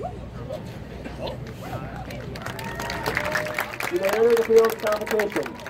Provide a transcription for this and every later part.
You may enter the field competition.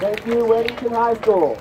Thank you, Weddington High School.